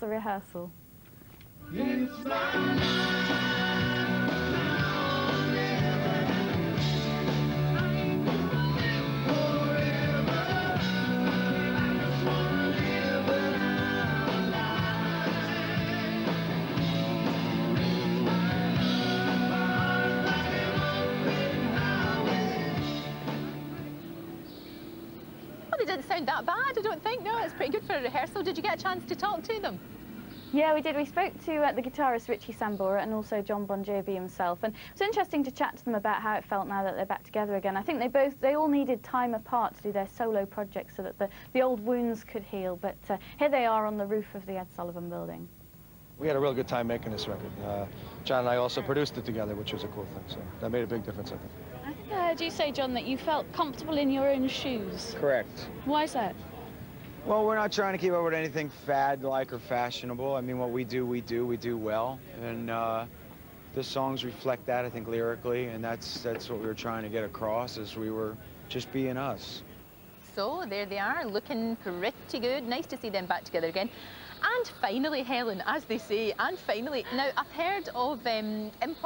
the rehearsal. Well, they didn't sound that bad, I don't think. No, it's pretty good for a rehearsal. Did you get a chance to talk to them? Yeah, we did. We spoke to uh, the guitarist Richie Sambora and also Jon Bon Jovi himself, and it was interesting to chat to them about how it felt now that they're back together again. I think they both, they all needed time apart to do their solo projects so that the, the old wounds could heal. But uh, here they are on the roof of the Ed Sullivan Building. We had a real good time making this record. Uh, Jon and I also produced it together, which was a cool thing. So that made a big difference, I think. I think I heard you say, Jon, that you felt comfortable in your own shoes. Correct. Why is that? Well, we're not trying to keep up with anything fad-like or fashionable. I mean, what we do, we do, we do well. And uh, the songs reflect that, I think, lyrically. And that's, that's what we were trying to get across, is we were just being us. So there they are, looking pretty good. Nice to see them back together again. And finally, Helen, as they say, and finally, now I've heard of um, implant